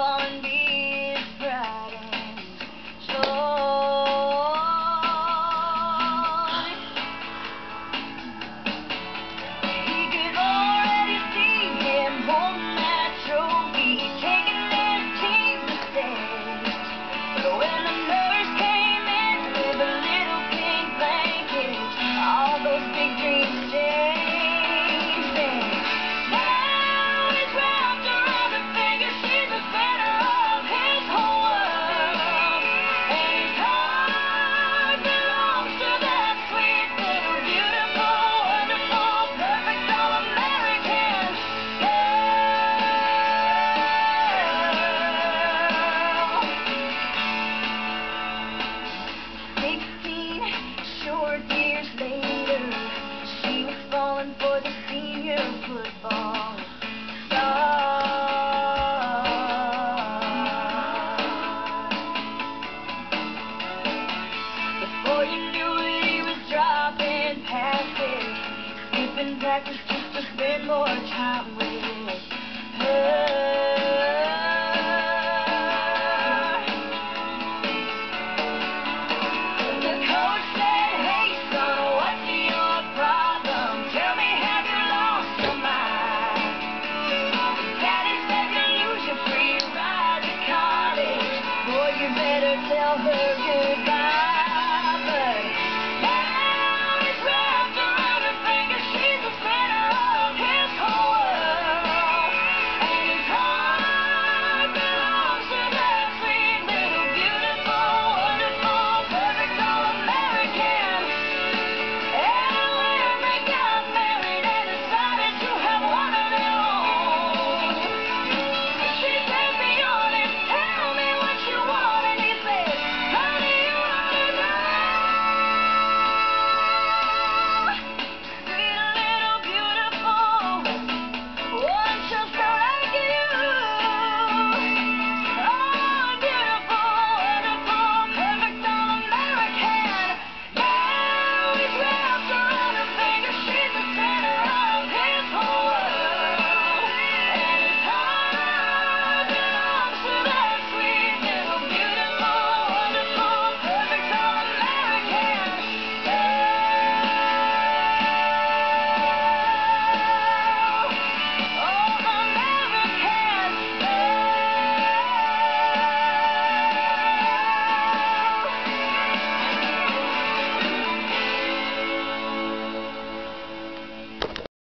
the hoping back this just to spend more time with her. The coach said, hey son, what's your problem? Tell me, you lost mind? Daddy said you lose your free ride to college. Boy, you better tell her you